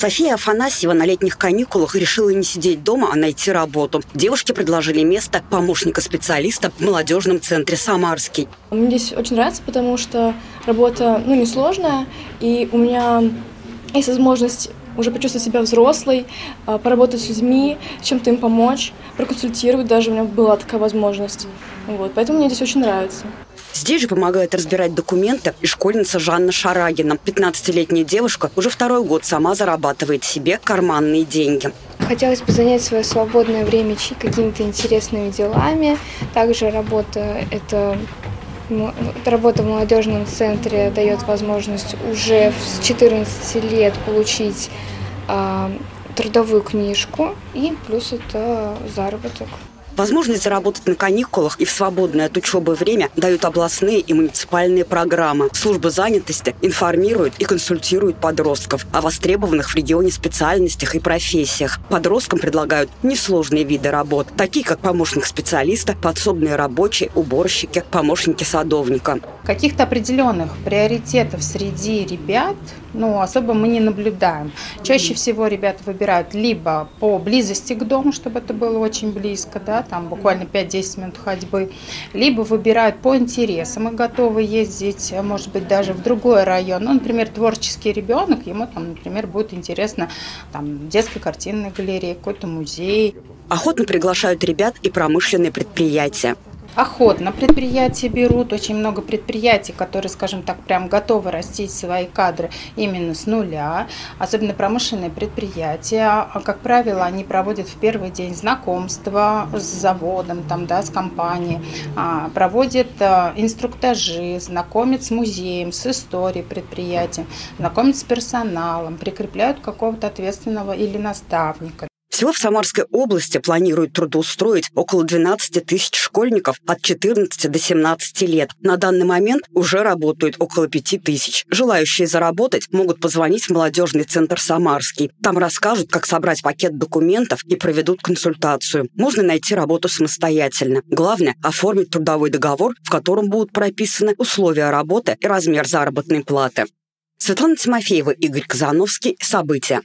София Афанасьева на летних каникулах решила не сидеть дома, а найти работу. Девушке предложили место помощника специалиста в молодежном центре «Самарский». Мне здесь очень нравится, потому что работа ну, несложная, и у меня есть возможность уже почувствовать себя взрослой, а, поработать с людьми, чем-то им помочь, проконсультировать даже у меня была такая возможность. Вот, поэтому мне здесь очень нравится. Здесь же помогает разбирать документы и школьница Жанна Шарагина. 15-летняя девушка уже второй год сама зарабатывает себе карманные деньги. Хотелось бы занять свое свободное время какими-то интересными делами. Также работа – это Работа в молодежном центре дает возможность уже с 14 лет получить э, трудовую книжку и плюс это заработок. Возможность заработать на каникулах и в свободное от учебы время дают областные и муниципальные программы. Служба занятости информирует и консультирует подростков о востребованных в регионе специальностях и профессиях. Подросткам предлагают несложные виды работ, такие как помощник специалиста, подсобные рабочие, уборщики, помощники садовника. Каких-то определенных приоритетов среди ребят ну, особо мы не наблюдаем. Чаще всего ребята выбирают либо по близости к дому, чтобы это было очень близко, да, там буквально 5-10 минут ходьбы, либо выбирают по интересам и готовы ездить, может быть, даже в другой район. Ну, например, творческий ребенок, ему там, например, будет интересно там детская картинная галерея, какой-то музей. Охотно приглашают ребят и промышленные предприятия охотно предприятия берут. Очень много предприятий, которые, скажем так, прям готовы растить свои кадры именно с нуля. Особенно промышленные предприятия. А, как правило, они проводят в первый день знакомства с заводом, там, да, с компанией, а, проводят а, инструктажи, знакомят с музеем, с историей предприятия, знакомят с персоналом, прикрепляют какого-то ответственного или наставника. Всего в Самарской области планируют трудоустроить около 12 тысяч школьников от 14 до 17 лет. На данный момент уже работают около 5 тысяч. Желающие заработать могут позвонить в молодежный центр «Самарский». Там расскажут, как собрать пакет документов и проведут консультацию. Можно найти работу самостоятельно. Главное – оформить трудовой договор, в котором будут прописаны условия работы и размер заработной платы. Светлана Тимофеева, Игорь Казановский. События.